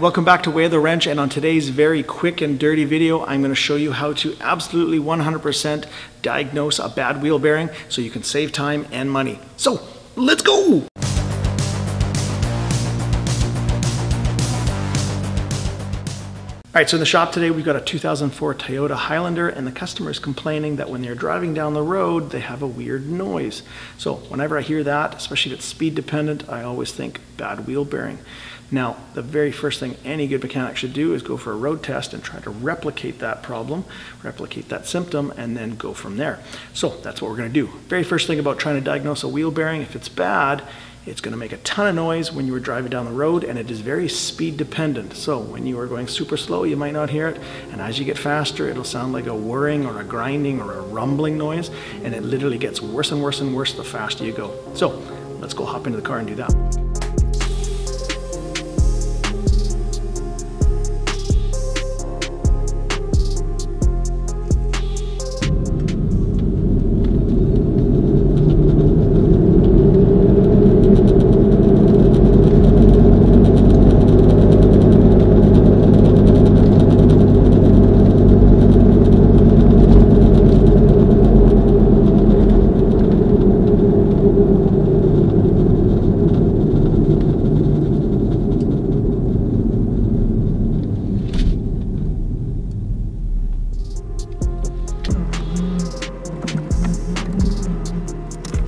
Welcome back to Way of the Wrench and on today's very quick and dirty video I'm going to show you how to absolutely 100% diagnose a bad wheel bearing so you can save time and money. So let's go! Alright, so in the shop today we've got a 2004 Toyota Highlander and the customer is complaining that when they're driving down the road they have a weird noise. So whenever I hear that, especially if it's speed dependent, I always think bad wheel bearing. Now, the very first thing any good mechanic should do is go for a road test and try to replicate that problem, replicate that symptom, and then go from there. So that's what we're going to do. Very first thing about trying to diagnose a wheel bearing, if it's bad, it's going to make a ton of noise when you are driving down the road and it is very speed dependent. So when you are going super slow, you might not hear it. And as you get faster, it'll sound like a whirring or a grinding or a rumbling noise. And it literally gets worse and worse and worse the faster you go. So let's go hop into the car and do that.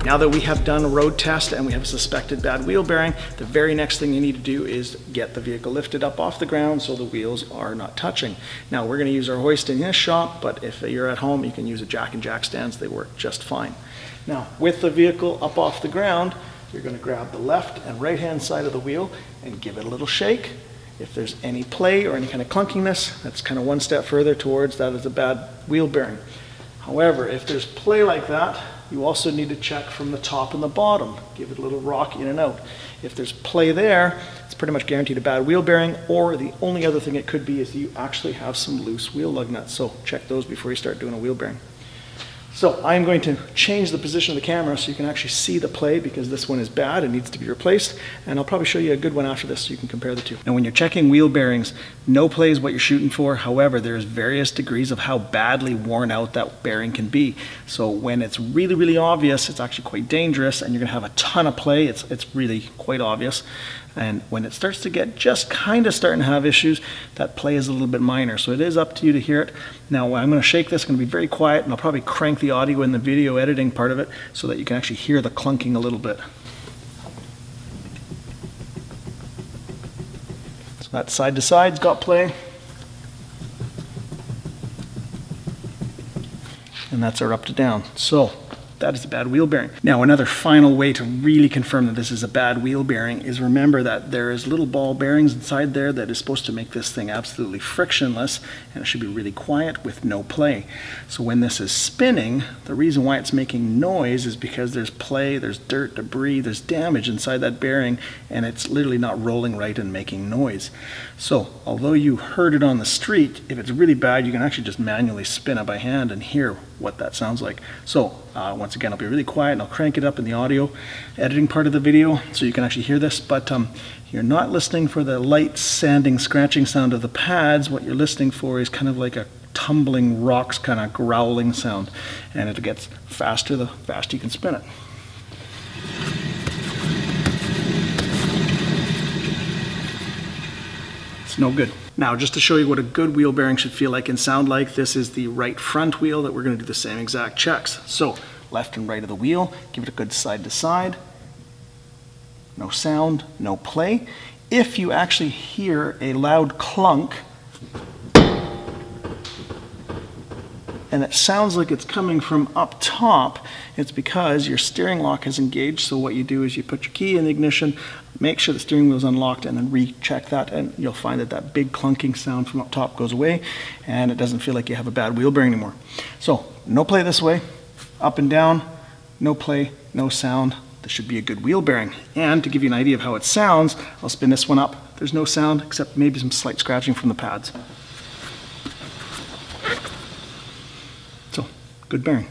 Now that we have done a road test and we have a suspected bad wheel bearing, the very next thing you need to do is get the vehicle lifted up off the ground so the wheels are not touching. Now we're going to use our hoist in this shop, but if you're at home, you can use a jack and jack stands. They work just fine. Now with the vehicle up off the ground, you're going to grab the left and right hand side of the wheel and give it a little shake. If there's any play or any kind of clunkiness, that's kind of one step further towards that is a bad wheel bearing. However, if there's play like that, you also need to check from the top and the bottom. Give it a little rock in and out. If there's play there, it's pretty much guaranteed a bad wheel bearing, or the only other thing it could be is you actually have some loose wheel lug nuts. So check those before you start doing a wheel bearing. So I'm going to change the position of the camera so you can actually see the play because this one is bad, it needs to be replaced. And I'll probably show you a good one after this so you can compare the two. And when you're checking wheel bearings, no play is what you're shooting for. However, there's various degrees of how badly worn out that bearing can be. So when it's really, really obvious, it's actually quite dangerous and you're gonna have a ton of play. It's, it's really quite obvious. And when it starts to get just kind of starting to have issues, that play is a little bit minor. So it is up to you to hear it. Now I'm going to shake this, going to be very quiet, and I'll probably crank the audio in the video editing part of it so that you can actually hear the clunking a little bit. So that side to side's got play. And that's our up to down. So that is a bad wheel bearing. Now, another final way to really confirm that this is a bad wheel bearing is remember that there is little ball bearings inside there that is supposed to make this thing absolutely frictionless and it should be really quiet with no play. So when this is spinning, the reason why it's making noise is because there's play, there's dirt, debris, there's damage inside that bearing and it's literally not rolling right and making noise. So although you heard it on the street, if it's really bad, you can actually just manually spin it by hand and hear what that sounds like. So uh, once again, I'll be really quiet and I'll crank it up in the audio editing part of the video so you can actually hear this. But um, you're not listening for the light sanding, scratching sound of the pads. What you're listening for is kind of like a tumbling rocks kind of growling sound. And it gets faster the faster you can spin it. It's no good. Now, just to show you what a good wheel bearing should feel like and sound like, this is the right front wheel that we're gonna do the same exact checks. So, left and right of the wheel, give it a good side to side. No sound, no play. If you actually hear a loud clunk, and it sounds like it's coming from up top, it's because your steering lock is engaged. So what you do is you put your key in the ignition, make sure the steering wheel is unlocked, and then recheck that, and you'll find that that big clunking sound from up top goes away, and it doesn't feel like you have a bad wheel bearing anymore. So no play this way, up and down, no play, no sound. This should be a good wheel bearing. And to give you an idea of how it sounds, I'll spin this one up. There's no sound except maybe some slight scratching from the pads. Good bearing.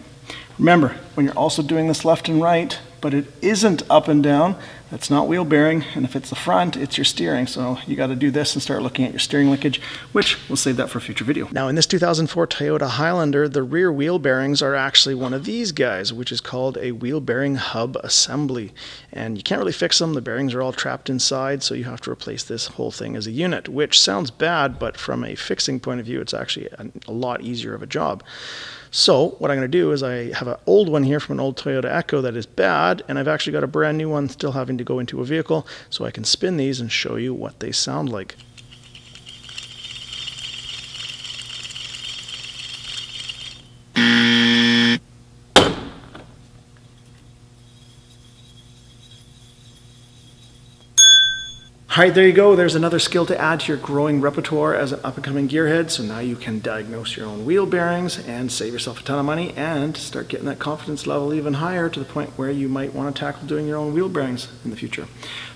Remember, when you're also doing this left and right, but it isn't up and down, that's not wheel bearing, and if it's the front, it's your steering. So you got to do this and start looking at your steering linkage, which we'll save that for a future video. Now, in this 2004 Toyota Highlander, the rear wheel bearings are actually one of these guys, which is called a wheel bearing hub assembly. And you can't really fix them. The bearings are all trapped inside, so you have to replace this whole thing as a unit, which sounds bad, but from a fixing point of view, it's actually a, a lot easier of a job. So what I'm going to do is I have an old one here from an old Toyota Echo that is bad, and I've actually got a brand new one still having to go into a vehicle, so I can spin these and show you what they sound like. All right, there you go. There's another skill to add to your growing repertoire as an up-and-coming gearhead. So now you can diagnose your own wheel bearings and save yourself a ton of money and start getting that confidence level even higher to the point where you might want to tackle doing your own wheel bearings in the future.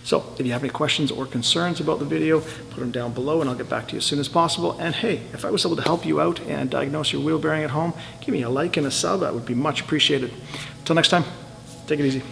So if you have any questions or concerns about the video, put them down below and I'll get back to you as soon as possible. And hey, if I was able to help you out and diagnose your wheel bearing at home, give me a like and a sub. That would be much appreciated. Until next time, take it easy.